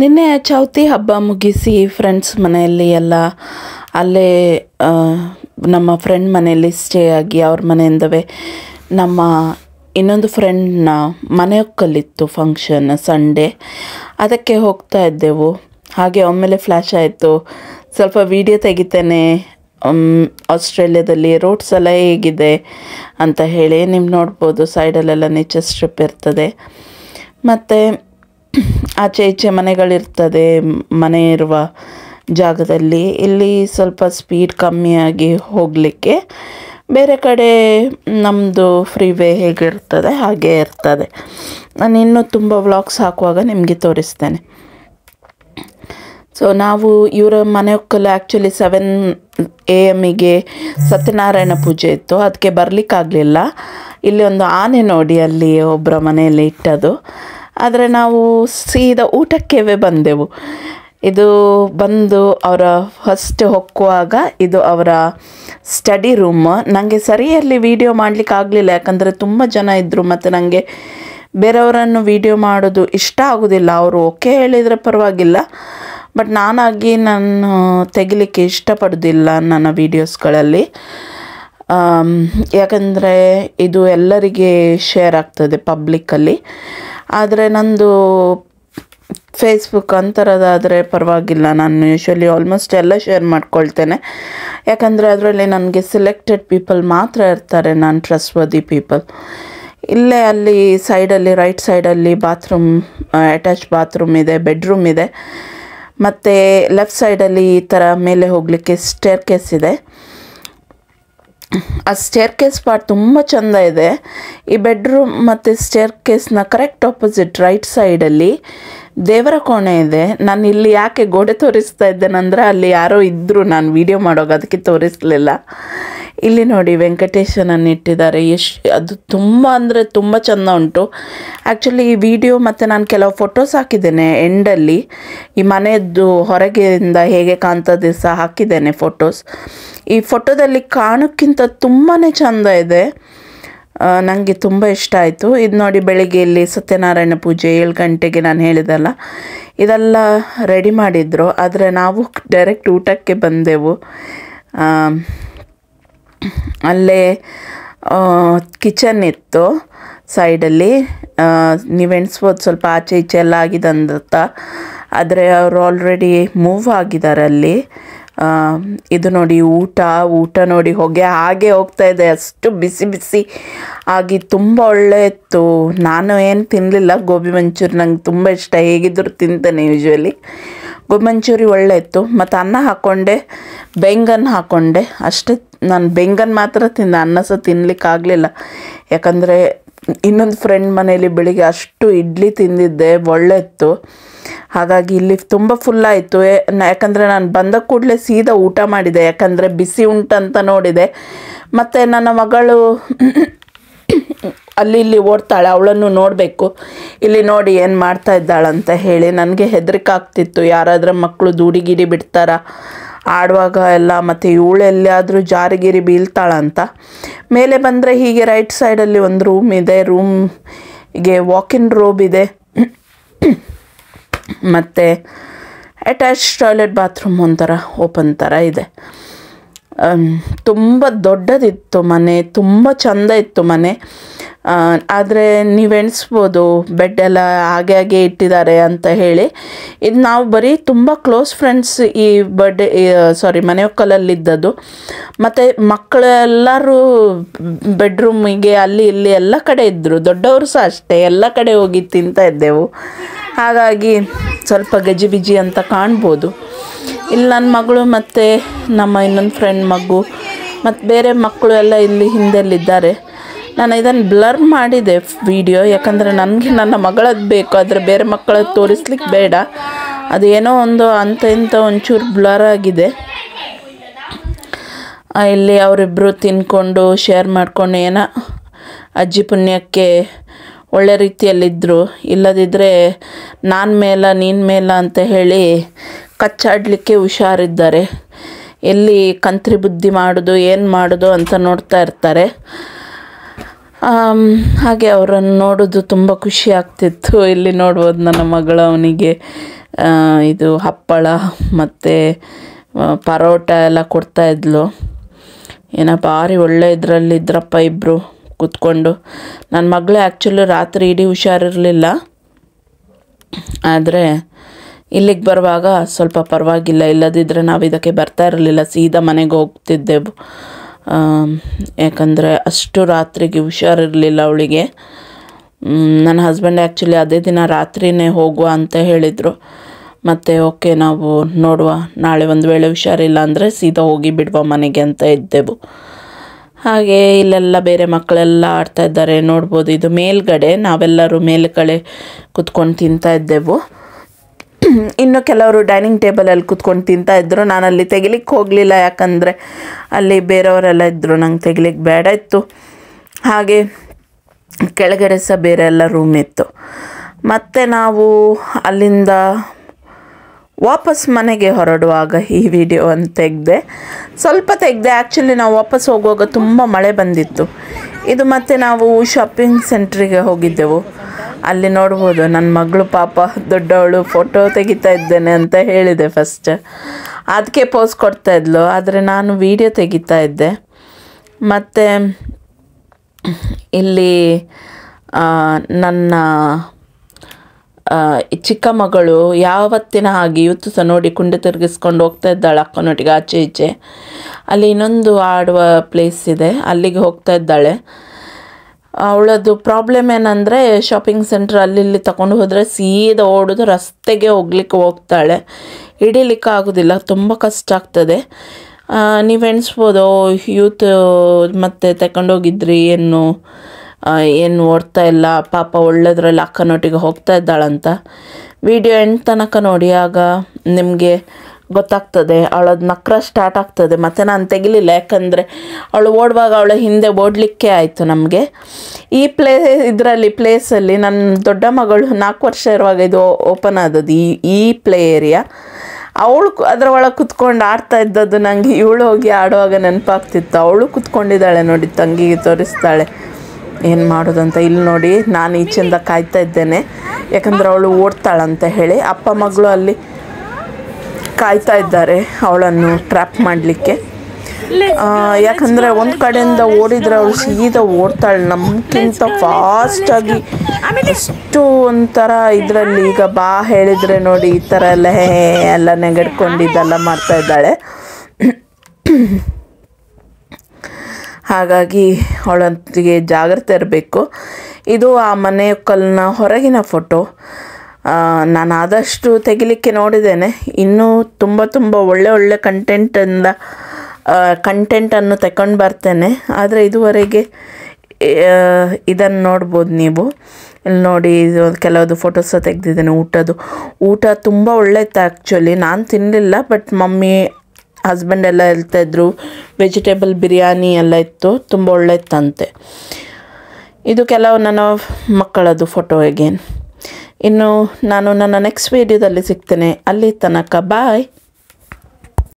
ನಿನ್ನೆ ಚೌತಿ ಹಬ್ಬ ಮುಗಿಸಿ ಫ್ರೆಂಡ್ಸ್ ಮನೆಯಲ್ಲಿ ಎಲ್ಲ, ಅಲ್ಲೇ ನಮ್ಮ ಫ್ರೆಂಡ್ ಮನೆಯಲ್ಲಿ ಸ್ಟೇ ಆಗಿ ಅವ್ರ ಮನೆಯಿಂದವೇ ನಮ್ಮ ಇನ್ನೊಂದು ಫ್ರೆಂಡ್ನ ಮನೆಯೊಕ್ಕಲ್ಲಿತ್ತು ಫಂಕ್ಷನ್ ಸಂಡೇ ಅದಕ್ಕೆ ಹೋಗ್ತಾ ಇದ್ದೆವು. ಹಾಗೆ ಒಮ್ಮೆಲೆ ಫ್ಲ್ಯಾಶ್ ಆಯಿತು. ಸ್ವಲ್ಪ ವಿಡಿಯೋ ತೆಗಿತೇನೆ. ಆಸ್ಟ್ರೇಲಿಯಾದಲ್ಲಿ ರೋಡ್ಸ್ ಎಲ್ಲ ಹೇಗಿದೆ ಅಂತ ಹೇಳಿ ನೀವು ನೋಡ್ಬೋದು ಸೈಡಲ್ಲೆಲ್ಲ ನೇಚರ್ ಸ್ಟ್ರಿಪ್ ಇರ್ತದೆ. ಮತ್ತು ಆಚೆ ಈಚೆ ಮನೆಗಳಿರ್ತದೆ, ಮನೆ ಇರುವ ಜಾಗದಲ್ಲಿ. ಇಲ್ಲಿ ಸ್ವಲ್ಪ ಸ್ಪೀಡ್ ಕಮ್ಮಿಯಾಗಿ ಹೋಗಲಿಕ್ಕೆ ಬೇರೆ ಕಡೆ ನಮ್ಮದು ಫ್ರೀವೇ ಹೇಗಿರ್ತದೆ, ಹಾಗೆ ಇರ್ತದೆ. ನಾನು ಇನ್ನೂ ತುಂಬ ವ್ಲಾಗ್ಸ್ ಹಾಕುವಾಗ ನಿಮಗೆ ತೋರಿಸ್ತೇನೆ. ಸೊ ನಾವು ಇವರ ಮನೆಯೊಕ್ಕಲು ಆ್ಯಕ್ಚುಲಿ ಸೆವೆನ್ ಎ ಎಮ್ಮಿಗೆ ಸತ್ಯನಾರಾಯಣ ಪೂಜೆ ಇತ್ತು. ಅದಕ್ಕೆ ಬರಲಿಕ್ಕಾಗಲಿಲ್ಲ. ಇಲ್ಲಿ ಒಂದು ಆನೆ ನೋಡಿ, ಅಲ್ಲಿ ಒಬ್ಬರ ಮನೆಯಲ್ಲಿ ಇಟ್ಟದು ಆದರೆ ನಾವು ಸೀದಾ ಊಟಕ್ಕೆ ಬಂದೆವು. ಇದು ಬಂದು ಅವರ ಫಸ್ಟ್ ಹೊಕ್ಕುವಾಗ ಇದು ಅವರ ಸ್ಟಡಿ ರೂಮ್ ನನಗೆ ಸರಿಯಲ್ಲಿ ವಿಡಿಯೋ ಮಾಡಲಿಕ್ಕೆ ಆಗಲಿಲ್ಲ, ಯಾಕಂದರೆ ತುಂಬ ಜನ ಇದ್ದರು ಮತ್ತು ನನಗೆ ಬೇರೆಯವರನ್ನು ವಿಡಿಯೋ ಮಾಡೋದು ಇಷ್ಟ ಆಗೋದಿಲ್ಲ. ಅವರು ಓಕೆ ಹೇಳಿದರೆ ಪರವಾಗಿಲ್ಲ ಬಟ್ ನಾನಾಗಿ ನಾನು ತೆಗಿಲಿಕ್ಕೆ ಇಷ್ಟಪಡೋದಿಲ್ಲ ನನ್ನ ವೀಡಿಯೋಸ್ಗಳಲ್ಲಿ ಯಾಕಂದರೆ ಇದು ಎಲ್ಲರಿಗೆ ಶೇರ್ ಆಗ್ತದೆ ಪಬ್ಲಿಕ್ಕಲ್ಲಿ ಆದರೆ ನಂದು ಫೇಸ್ಬುಕ್ ಅಂತರದಾದರೆ ಪರವಾಗಿಲ್ಲ. ನಾನು ಯೂಶ್ವಲಿ ಆಲ್ಮೋಸ್ಟ್ ಎಲ್ಲ ಶೇರ್ ಮಾಡ್ಕೊಳ್ತೇನೆ. ಯಾಕಂದರೆ ಅದರಲ್ಲಿ ನನಗೆ ಸಿಲೆಕ್ಟೆಡ್ ಪೀಪಲ್ ಮಾತ್ರ ಇರ್ತಾರೆ, ನಾನು ಟ್ರಸ್ಟ್ವರ್ದಿ ಪೀಪಲ್ ಇಲ್ಲೇ ಅಲ್ಲಿ ಸೈಡಲ್ಲಿ ರೈಟ್ ಸೈಡಲ್ಲಿ ಬಾತ್ರೂಮ್ ಅಟ್ಯಾಚ್ ಬಾತ್ರೂಮ್ ಇದೆ ಬೆಡ್ರೂಮ್ ಇದೆ. ಮತ್ತು ಲೆಫ್ಟ್ ಸೈಡಲ್ಲಿ ಈ ಥರ ಮೇಲೆ ಹೋಗಲಿಕ್ಕೆ ಸ್ಟೇರ್ ಕೇಸ್ ಇದೆ. ಆ ಸ್ಟೇರ್ ಕೇಸ್ ಪಾರ್ಟ್ ತುಂಬ ಚೆಂದ ಇದೆ. ಈ ಬೆಡ್ರೂಮ್ ಮತ್ತು ಸ್ಟೇರ್ ಕೇಸ್ನ ಕರೆಕ್ಟ್ ಆಪೋಸಿಟ್ ರೈಟ್ ಸೈಡಲ್ಲಿ ದೇವರ ಕೋಣೆ ಇದೆ. ನಾನು ಇಲ್ಲಿ ಯಾಕೆ ಗೋಡೆ ತೋರಿಸ್ತಾ ಇದ್ದೇನೆಂದರೆ ಅಲ್ಲಿ ಯಾರೋ ಇದ್ದರು ನಾನು ವಿಡಿಯೋ ಮಾಡೋಕೆ ಅದಕ್ಕೆ ತೋರಿಸಲಿಲ್ಲ. ಇಲ್ಲಿ ನೋಡಿ ವೆಂಕಟೇಶನನ್ನು ಇಟ್ಟಿದ್ದಾರೆ. ಎಷ್ಟು ಅದು ತುಂಬ ಅಂದರೆ ತುಂಬ ಚೆಂದ ಉಂಟು. ಆ್ಯಕ್ಚುಲಿ ಈ ವಿಡಿಯೋ ಮತ್ತು ನಾನು ಕೆಲವು ಫೋಟೋಸ್ ಹಾಕಿದ್ದೇನೆ ಎಂಡಲ್ಲಿ ಈ ಮನೆಯದ್ದು ಹೊರಗೆಯಿಂದ ಹೇಗೆ ಕಾಣ್ತದೆ ಸಹ ಹಾಕಿದ್ದೇನೆ ಫೋಟೋಸ್ ಈ ಫೋಟೋದಲ್ಲಿ ಕಾಣೋಕ್ಕಿಂತ ತುಂಬಾ ಚೆಂದ ಇದೆ. ನನಗೆ ತುಂಬ ಇಷ್ಟ ಆಯಿತು. ಇದು ನೋಡಿ ಬೆಳಿಗ್ಗೆ ಇಲ್ಲಿ ಸತ್ಯನಾರಾಯಣ ಪೂಜೆ ಏಳು ಗಂಟೆಗೆ ನಾನು ಹೇಳಿದಲ್ಲ ಇದೆಲ್ಲ ರೆಡಿ ಮಾಡಿದ್ರು. ಆದರೆ ನಾವು ಡೈರೆಕ್ಟ್ ಊಟಕ್ಕೆ ಬಂದೆವು. ಅಲ್ಲೇ ಕಿಚನ್ ಇತ್ತು ಸೈಡಲ್ಲಿ ನೀವು ಎಣಿಸ್ಬೋದು, ಸ್ವಲ್ಪ ಆಚೆ ಈಚೆ ಎಲ್ಲ ಆಗಿದೆ ಅಂತ ಆದರೆ ಅವರು ಆಲ್ರೆಡಿ ಮೂವ್ ಆಗಿದ್ದಾರೆ ಅಲ್ಲಿ. ಇದು ನೋಡಿ ಊಟ ಊಟ ನೋಡಿ ಹೊಗೆ, ಹಾಗೆ ಹೋಗ್ತಾ ಇದೆ. ಅಷ್ಟು ಬಿಸಿ ಬಿಸಿ ಆಗಿ ತುಂಬ ಒಳ್ಳೆ ಇತ್ತು. ನಾನು ಏನು ತಿನ್ನಲಿಲ್ಲ ಗೋಬಿ ಮಂಚೂರಿ ನಂಗೆ ತುಂಬ ಇಷ್ಟ. ಹೇಗಿದ್ದರೂ ತಿಂತೇನೆ ಯೂಶ್ವಲಿ ಗೋಬಿ ಮಂಚೂರಿ ಒಳ್ಳೆ ಇತ್ತು. ಮತ್ತು ಅನ್ನ ಹಾಕ್ಕೊಂಡೆ ಬೆಂಗನ್ ಹಾಕ್ಕೊಂಡೆ ಅಷ್ಟೇ ನಾನು ಬೆಂಗನ್ ಮಾತ್ರ ತಿಂದ, ಅನ್ನ ಸಹ ತಿನ್ಲಿಕ್ಕೆ ಆಗಲಿಲ್ಲ ಯಾಕಂದರೆ ಇನ್ನೊಂದು ಫ್ರೆಂಡ್ ಮನೇಲಿ ಬೆಳಿಗ್ಗೆ ಅಷ್ಟು ಇಡ್ಲಿ ತಿಂದಿದ್ದೆ ಒಳ್ಳೆ ಇತ್ತು ಹಾಗಾಗಿ ಇಲ್ಲಿ ತುಂಬ ಫುಲ್ಲಾಯಿತು ಯಾಕಂದರೆ ನಾನು ಬಂದ ಕೂಡಲೇ ಸೀದಾ ಊಟ ಮಾಡಿದೆ. ಯಾಕಂದರೆ ಬಿಸಿ ಉಂಟಂತ ನೋಡಿದೆ. ಮತ್ತು ನನ್ನ ಮಗಳು ಅಲ್ಲಿ ಇಲ್ಲಿ ಓಡ್ತಾಳೆ, ಅವಳನ್ನು ನೋಡಬೇಕು. ಇಲ್ಲಿ ನೋಡಿ ಏನು ಮಾಡ್ತಾ ಇದ್ದಾಳಂತ ಹೇಳಿ. ನನಗೆ ಹೆದರಿಕೆ ಆಗ್ತಿತ್ತು. ಯಾರಾದರೂ ಮಕ್ಕಳು ದೂಡಿಗಿಡಿ ಬಿಡ್ತಾರ? ಆಡುವಾಗ ಎಲ್ಲ ಮತ್ತು ಇವಳೆಲ್ಲಾದರೂ ಜಾರಿಗಿರಿ ಬೀಳ್ತಾಳಂತ. ಮೇಲೆ ಬಂದರೆ ಹೀಗೆ ರೈಟ್ ಸೈಡಲ್ಲಿ ಒಂದು ರೂಮ್ ಇದೆ. ರೂಮ್ಗೆ ವಾಕಿನ್ ರೋಬ್ ಇದೆ. ಮತ್ತು ಅಟ್ಯಾಚ್ ಟಾಯ್ಲೆಟ್ ಬಾತ್ರೂಮ್ ಒಂಥರ ಓಪನ್ ಥರ ಇದೆ. ತುಂಬ ದೊಡ್ಡದಿತ್ತು ಮನೆ, ತುಂಬ ಚೆಂದ ಇತ್ತು ಮನೆ. ಆದರೆ ನೀವು ಎಣಿಸ್ಬೋದು ಬೆಡ್ ಎಲ್ಲ ಹಾಗೆ ಹಾಗೆ ಇಟ್ಟಿದ್ದಾರೆ ಅಂತ ಹೇಳಿ. ಇದು ನಾವು ಬರೀ ತುಂಬ ಕ್ಲೋಸ್ ಫ್ರೆಂಡ್ಸ್ ಈ ಬರ್ಡೇ ಸಾರಿ ಮನೆ ಮನೆಯೊಕ್ಕಲಲ್ಲಿದ್ದದ್ದು ಮತ್ತು ಮಕ್ಕಳೆಲ್ಲರೂ ಬೆಡ್ರೂಮಿಗೆ ಅಲ್ಲಿ ಇಲ್ಲಿ ಎಲ್ಲ ಕಡೆ ಇದ್ದರು ದೊಡ್ಡವರು ಸಹ ಅಷ್ಟೇ, ಎಲ್ಲ ಕಡೆ ಹೋಗಿ ತಿಂತಾ ಇದ್ದೆವು. ಹಾಗಾಗಿ ಸ್ವಲ್ಪ ಗಜಿಬಿಜಿ ಅಂತ ಕಾಣ್ಬೋದು. ಇಲ್ಲಿ ನನ್ನ ಮಗಳು ಮತ್ತು ನಮ್ಮ ಇನ್ನೊಂದು ಫ್ರೆಂಡ್ ಮಗು. ಮತ್ತು ಬೇರೆ ಮಕ್ಕಳು ಎಲ್ಲ ಇಲ್ಲಿ ಹಿಂದೆಲ್ಲಿದ್ದಾರೆ. ನಾನು ಇದನ್ನು ಬ್ಲರ್ ಮಾಡಿದೆ ವಿಡಿಯೋ, ಯಾಕಂದರೆ ನನಗೆ ನನ್ನ ಮಗಳದ್ದು ಬೇಕು, ಆದರೆ ಬೇರೆ ಮಕ್ಕಳದ್ದು ತೋರಿಸ್ಲಿಕ್ಕೆ ಬೇಡ. ಅದು ಒಂದು ಅಂತ ಇಂಥ ಒಂಚೂರು ಬ್ಲರ್ ಆಗಿದೆ. ಇಲ್ಲಿ ಅವರಿಬ್ಬರು ತಿನ್ಕೊಂಡು, ಶೇರ್ ಮಾಡ್ಕೊಂಡು, ಏನೋ ಅಜ್ಜಿ ಪುಣ್ಯಕ್ಕೆ ಒಳ್ಳೆ ರೀತಿಯಲ್ಲಿದ್ದರು ಇಲ್ಲದಿದ್ದರೆ ನಾನು ಮೇಲ, ನೀನು ಮೇಲ ಅಂತ ಹೇಳಿ ಕಚ್ಚಾಡಲಿಕ್ಕೆ ಹುಷಾರಿದ್ದಾರೆ. ಎಲ್ಲಿ ಕಂತ್ರಿ ಬುದ್ಧಿ ಮಾಡೋದು, ಏನು ಮಾಡೋದು ಅಂತ ನೋಡ್ತಾ ಇರ್ತಾರೆ. ಹಾಗೆ ಅವರನ್ನು ನೋಡೋದು ತುಂಬ ಖುಷಿ ಆಗ್ತಿತ್ತು. ಇಲ್ಲಿ ನೋಡ್ಬೋದು ನನ್ನ ಮಗಳು ಅವನಿಗೆ ಇದು ಹಪ್ಪಳ ಮತ್ತು ಪರೋಟ ಎಲ್ಲ ಕೊಡ್ತಾಯಿದ್ಲು ಏನಪ್ಪ ಭಾರಿ ಒಳ್ಳೆ ಇದರಲ್ಲಿ ಇದ್ರಪ್ಪ ಇಬ್ಬರು ಕೂತ್ಕೊಂಡು. ನನ್ನ ಮಗಳು ಆ್ಯಕ್ಚುಲಿ ರಾತ್ರಿ ಇಡೀ ಹುಷಾರಿರಲಿಲ್ಲ. ಆದರೆ ಇಲ್ಲಿಗೆ ಬರುವಾಗ ಸ್ವಲ್ಪ ಪರವಾಗಿಲ್ಲ. ಇಲ್ಲದಿದ್ದರೆ ನಾವು ಇದಕ್ಕೆ ಬರ್ತಾ ಇರಲಿಲ್ಲ. ಸೀದಾ ಮನೆಗೆ ಹೋಗ್ತಿದ್ದೆವು. ಯಾಕಂದರೆ ಅಷ್ಟು ರಾತ್ರಿಗೆ ಹುಷಾರಿರಲಿಲ್ಲ ಅವಳಿಗೆ. ನನ್ನ ಹಸ್ಬೆಂಡ್ ಆ್ಯಕ್ಚುಲಿ ಅದೇ ದಿನ ರಾತ್ರಿನೇ ಹೋಗುವ ಅಂತ ಹೇಳಿದರು. ಮತ್ತು ಓಕೆ ನಾವು ನೋಡುವ. ನಾಳೆ ಒಂದು ವೇಳೆ ಹುಷಾರಿಲ್ಲ ಅಂದರೆ ಸೀದಾ ಹೋಗಿ ಬಿಡುವ ಮನೆಗೆ ಅಂತ ಇದ್ದೆವು. ಹಾಗೆ ಇಲ್ಲೆಲ್ಲ ಬೇರೆ ಮಕ್ಕಳೆಲ್ಲ ಆಡ್ತಾ ಇದ್ದಾರೆ, ನೋಡ್ಬೋದು. ಇದು ಮೇಲ್ಗಡೆ, ನಾವೆಲ್ಲರೂ ಮೇಲುಗಡೆ ಕುತ್ಕೊಂಡು ತಿಂತಾ ಇದ್ದೆವು. ಇನ್ನು ಕೆಲವರು ಡೈನಿಂಗ್ ಟೇಬಲಲ್ಲಿ ಕುತ್ಕೊಂಡು ತಿಂತಾ ಇದ್ದರು ನಾನು ಅಲ್ಲಿ ತೆಗಿಲಿಕ್ಕೆ ಹೋಗಲಿಲ್ಲ, ಯಾಕಂದರೆ ಅಲ್ಲಿ ಬೇರೆಯವರೆಲ್ಲ ಇದ್ದರು ನಂಗೆ ತೆಗಿಲಿಕ್ಕೆ ಬೇಡ ಇತ್ತು. ಹಾಗೆ ಕೆಳಗಡೆ ಸಹ ಬೇರೆ ಎಲ್ಲ ರೂಮ್ ಇತ್ತು. ಮತ್ತು ನಾವು ಅಲ್ಲಿಂದ ವಾಪಸ್ ಮನೆಗೆ ಹೊರಡುವಾಗ ಈ ವಿಡಿಯೋವನ್ನು ತೆಗೆದೆ, ಸ್ವಲ್ಪ ತೆಗೆದೆ ಆ್ಯಕ್ಚುಲಿ ನಾವು ವಾಪಸ್ ಹೋಗುವಾಗ ತುಂಬ ಮಳೆ ಬಂದಿತ್ತು. ಇದು ಮತ್ತೆ ನಾವು ಶಾಪಿಂಗ್ ಸೆಂಟ್ರಿಗೆ ಹೋಗಿದ್ದೆವು. ಅಲ್ಲಿ ನೋಡ್ಬೋದು. ನನ್ನ ಮಗಳು, ಪಾಪ, ದೊಡ್ಡವಳು ಫೋಟೋ ತೆಗಿತಾ ಇದ್ದೇನೆ ಅಂತ ಹೇಳಿದೆ ಫಸ್ಟ್ ಅದಕ್ಕೆ ಪೋಸ್ ಕೊಡ್ತಾ ಇದ್ಲು. ಆದರೆ ನಾನು ವಿಡಿಯೋ ತೆಗಿತಾ ಇದ್ದೆ. ಮತ್ತು ಇಲ್ಲಿ ನನ್ನ ಚಿಕ್ಕ ಮಗಳು ಯಾವತ್ತಿನ ಹಾಗೆ ಇವತ್ತು ಸಹ ನೋಡಿ ಕುಂಡೆ ತಿರುಗಿಸ್ಕೊಂಡು ಹೋಗ್ತಾ ಇದ್ದಾಳೆ ಅಕ್ಕನೊಟ್ಟಿಗೆ ಆಚೆ ಈಚೆ. ಅಲ್ಲಿ ಇನ್ನೊಂದು ಆಡುವ ಪ್ಲೇಸ್ ಇದೆ. ಅಲ್ಲಿಗೆ ಹೋಗ್ತಾ ಇದ್ದಾಳೆ. ಅವಳದು ಪ್ರಾಬ್ಲಮ್ ಏನಂದರೆ ಶಾಪಿಂಗ್ ಸೆಂಟ್ರ್ ಅಲ್ಲಿ ಇಲ್ಲಿ ತಗೊಂಡು ಹೋದರೆ ಸೀದಾ ಓಡೋದು ರಸ್ತೆಗೆ ಹೋಗ್ಲಿಕ್ಕೆ ಹೋಗ್ತಾಳೆ. ಹಿಡಿಲಿಕ್ಕೆ ಆಗೋದಿಲ್ಲ, ತುಂಬ ಕಷ್ಟ ಆಗ್ತದೆ. ನೀವು ಎಣಿಸ್ಬೋದು ಯೂತ್ ಮತ್ತೆ ತಗೊಂಡೋಗಿದ್ರಿ ಏನು ಏನು ಓಡ್ತಾ ಇಲ್ಲ, ಪಾಪ ಒಳ್ಳೆದ್ರಲ್ಲಿ ಅಕ್ಕನೊಟ್ಟಿಗೆ ಹೋಗ್ತಾ ಇದ್ದಾಳಂತ. ವಿಡಿಯೋ ಎಂಡ್ ತನಕ ನೋಡಿ, ಆಗ ನಿಮಗೆ ಗೊತ್ತಾಗ್ತದೆ, ಅವಳದು ನಕ್ರ ಸ್ಟಾರ್ಟ್ ಆಗ್ತದೆ. ಮತ್ತು ನಾನು ತೆಗಿಲಿಲ್ಲ, ಯಾಕಂದರೆ ಅವಳು ಓಡುವಾಗ ಅವಳ ಹಿಂದೆ ಓಡಲಿಕ್ಕೆ ಆಯಿತು ನಮಗೆ. ಈ ಪ್ಲೇ, ಇದರಲ್ಲಿ ಪ್ಲೇಸಲ್ಲಿ ನನ್ನ ದೊಡ್ಡ ಮಗಳು ನಾಲ್ಕು ವರ್ಷ ಇರುವಾಗ ಇದು ಓಪನ್ ಆದದ್ದು ಈ ಈ ಪ್ಲೇ ಏರಿಯಾ ಅವಳು ಅದರ ಒಳಗೆ ಕುತ್ಕೊಂಡು ಆಡ್ತಾ ಇದ್ದದ್ದು ನನಗೆ ಇವಳು ಹೋಗಿ ಆಡುವಾಗ ನೆನಪಾಗ್ತಿತ್ತು. ಅವಳು ಕುತ್ಕೊಂಡಿದ್ದಾಳೆ ನೋಡಿ, ತಂಗಿಗೆ ತೋರಿಸ್ತಾಳೆ. ಏನು ಮಾಡೋದಂತ, ಇಲ್ಲಿ ನೋಡಿ, ನಾನು ಈಚೆಯಿಂದ ಕಾಯ್ತಾ ಇದ್ದೇನೆ. ಯಾಕಂದ್ರೆ ಅವಳು ಓಡ್ತಾಳಂತ ಹೇಳಿ. ಅಪ್ಪ ಮಗಳು ಅಲ್ಲಿ ಕಾಯ್ತಾ ಇದ್ದಾರೆ ಅವಳನ್ನು ಟ್ರ್ಯಾಪ್ ಮಾಡಲಿಕ್ಕೆ. ಯಾಕಂದರೆ ಒಂದು ಕಡೆಯಿಂದ ಓಡಿದ್ರೆ ಅವಳು ಸೀದಾ ಓಡ್ತಾಳೆ ನಮಗಿಂತ ಫಾಸ್ಟಾಗಿ ಅಷ್ಟು ಒಂಥರ ಇದರಲ್ಲಿ ಈಗ ಬಾ ಹೇಳಿದರೆ ನೋಡಿ ಈ ಥರ ಎಲ್ಲ ಹೇ ಎಲ್ಲ ನೆಗಡ್ಕೊಂಡು ಇದೆಲ್ಲ ಮಾಡ್ತಾ ಇದ್ದಾಳೆ. ಹಾಗಾಗಿ ಅವಳೊಂದಿಗೆ ಜಾಗ್ರತೆ ಇರಬೇಕು. ಇದು ಆ ಮನೆಯ ಕಲ್ಲಿನ ಹೊರಗಿನ ಫೋಟೋ ನಾನು ಆದಷ್ಟು ತೆಗಿಲಿಕ್ಕೆ ನೋಡಿದ್ದೇನೆ. ಇನ್ನೂ ತುಂಬ ತುಂಬ ಒಳ್ಳೆ ಒಳ್ಳೆ ಕಂಟೆಂಟಿಂದ ಕಂಟೆಂಟನ್ನು ತಗೊಂಡು ಬರ್ತೇನೆ. ಆದರೆ ಇದುವರೆಗೆ ಇದನ್ನು ನೋಡ್ಬೋದು ನೀವು. ಇಲ್ಲಿ ನೋಡಿ, ಇದು ಕೆಲವೊಂದು ಫೋಟೋಸ ತೆಗೆದಿದ್ದೇನೆ, ಊಟದ್ದು. ಊಟ ತುಂಬ ಒಳ್ಳೆಯತ್ತ ಆ್ಯಕ್ಚುಲಿ ನಾನು ತಿನ್ನಲಿಲ್ಲ ಬಟ್ ಮಮ್ಮಿ ಹಸ್ಬೆಂಡ್ ಎಲ್ಲ ಹೇಳ್ತಾಯಿದ್ರು ವೆಜಿಟೇಬಲ್ ಬಿರಿಯಾನಿ ಎಲ್ಲ ಇತ್ತು, ತುಂಬ ಒಳ್ಳೆಯತ್ತಂತೆ ಇದು ಕೆಲವು ನನ್ನ ಮಕ್ಕಳದು ಫೋಟೋ ಅಗೇನ್ ಇನ್ನು ನಾನು ನನ್ನ ನೆಕ್ಸ್ಟ್ ವೀಡಿಯೋದಲ್ಲಿ ಸಿಗ್ತೇನೆ. ಅಲ್ಲಿ ತನಕ ಬಾಯ್